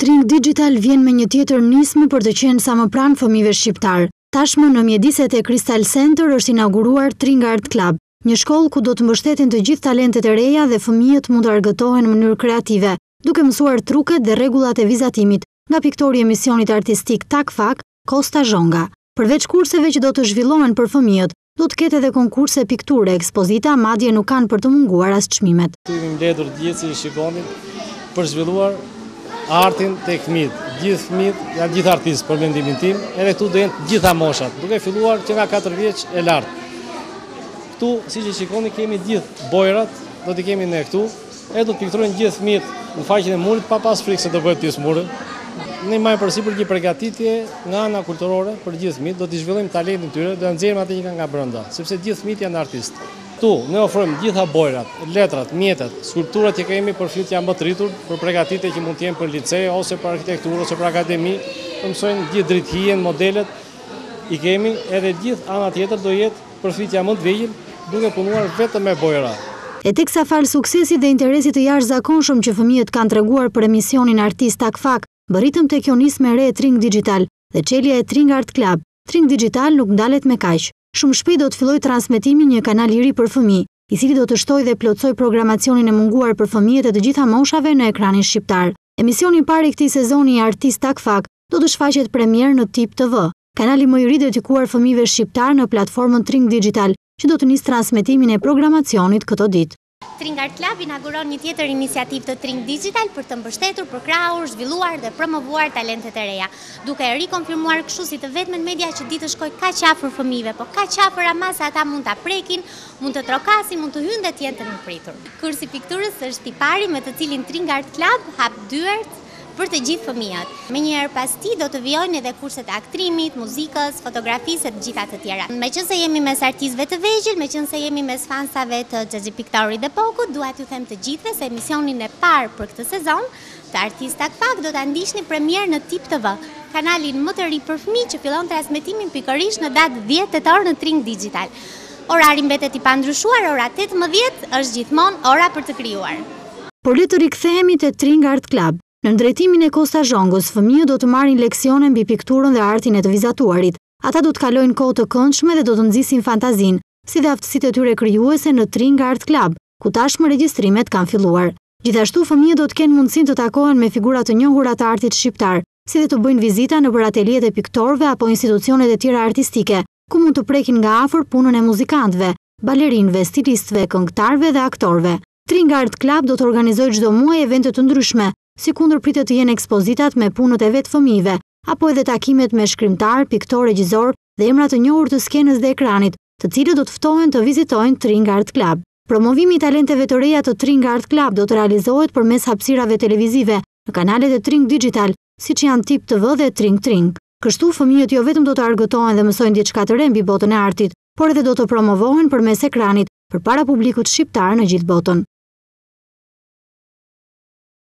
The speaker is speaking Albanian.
Tring Digital vjen me një tjetër nismë për të qenë sa më pranë fëmijëve shqiptarë. Tashmë në mjediset e Crystal Center është inauguruar Tring Art Club, një shkollë ku do të mbështeten të gjithë talentet e reja dhe fëmijët mund të argëtohen në mënyrë kreative, duke mësuar truket dhe rregullat e vizatimit nga piktori i emisionit artistik Tak Fak, Kosta Zhonga. Përveç kurseve që do të zhvillohen për fëmijët, do të ketë edhe konkurse pikture, ekspozita, madje nuk kanë për të munguar as çmimet. Këtu jemi mbledhur të gjithë siç e shikoni për zhvilluar artin tek fëmijët. Gjithë fëmijët janë gjithë artistë për mendimin tim, edhe këtu do jenë të gjitha moshat, duke filluar që nga 4 vjeç e lart. Këtu siç e shikoni kemi gjithë bojërat, do t'i kemi ne këtu. E do të pikturojnë gjithë fëmijët në faqen e murit pa pas frikë se do bëhet pis muri. Ne marrim përsipër një përgatitje nga ana kulturore për gjithë fëmijët, do t'i zhvillojmë talentin tyre, do ia nxjerrim atë që kanë nga brenda, sepse gjithë fëmijët janë artistë. Këtu ne ofrojmë të gjitha bojërat, letrat, mjetet, skulpturat që kemi për fëmijët që janë më të rritur, për pregatitje që mund të jenë për lice ose për arkitekturë ose për akademi, të mësojnë gjithë dritëhijen, modelet i kemi, edhe gjithë ana tjetër do jetë për fëmijët që mund të vijnë duke punuar vetëm me bojëra. E teksa falë suksesit dhe interesit të jashtëzakonshëm që fëmijët kanë treguar për emisionin Artist Tak Fak, mbërritëm te kjo nismë e re e Tring Digital dhe çelja e Tring Art Club. Tring Digital nuk ndalet me kaq. Shumë shpejt do të fillojë transmetimin një kanal i ri për fëmijë, i cili do të shtojë dhe plotësojë programacionin e munguar për fëmijët e të gjitha moshave në ekranin shqiptar. Emisioni i parë i këtij sezoni i Artist Tak Fak do të shfaqet premierë në Tip TV, kanali më i ri dedikuar fëmijëve shqiptarë në platformën Tring Digital, që do të nisë transmetimin e programacionit këto ditë. Tring Art Club inauguron një tjetër iniciativë të Tring Digital për të mbështetur, përkrahur, zhvilluar dhe promovuar talentet e reja, duke e rikonfirmuar kështu si të vetmen media që di të shkojë kaq afër fëmijëve, po kaq afër ama se ata mund ta prekin, mund të trokasin, mund të hyjnë dhe të jenë të mirëpritur. Kursi i pikturës është i pari me të cilin Tring Art Club hap dyert për të gjithë fëmijët. Menjëherë pas tij do të vijojnë edhe kurset e aktrimit, muzikës, fotografisë e të gjitha të tjera. Meqenëse jemi mes artistëve të vegjël, meqenëse jemi mes fansave të Xhaxhi Piktorit dhe Pokut, dua t'ju them të gjithëve se emisionin e parë për këtë sezon të Artist Tak Fak do ta ndiqni premierë në Tip TV, kanalin më të ri për fëmijë që fillon transmetimin pikërisht në datë dhjetë tetor në Tring Digital. Orari mbetet i pandryshuar, ora tetëmbëdhjetë është gjithmonë ora për të krijuar. Por le të rikthehemi te Tring Art Club. Nën drejtimin e Kosta Zhongës, fëmijët do të marrin leksione mbi pikturën dhe artin e të vizatuarit. Ata do të kalojnë kohë të këndshme dhe do të nxisin fantazinë, si dhe aftësitë e tyre krijuese në Tring Art Club, ku tashmë regjistrimet kanë filluar. Gjithashtu, fëmijët do të kenë mundësinë të takohen me figura të njohura të artit shqiptar, si dhe të bëjnë vizita nëpër ateliet e piktorëve apo institucionet e tjera artistike, ku mund të prekin nga afër punën e muzikantëve, balerinëve, stilistëve, këngëtarëve dhe aktorëve. Tring Art Club do të organizojë çdo muaj evente të ndryshme, sikundër pritet të jenë ekspozitat me punët e vetë fëmijëve, apo edhe takimet me shkrimtarë, piktorë, regjizorë dhe emra të njohur të skenës dhe ekranit, të cilët do të ftohen të vizitojnë Tring Art Club. Promovimi i talenteve të reja të Tring Art Club do të realizohet përmes hapësirave televizive në kanalet e Tring Digital, siç janë Tip TV dhe Tring Tring. Kështu, fëmijët jo vetëm do të argëtohen dhe mësojnë diçka të re mbi botën e artit, por edhe do të promovohen përmes ekranit përpara publikut shqiptar në gjithë botën.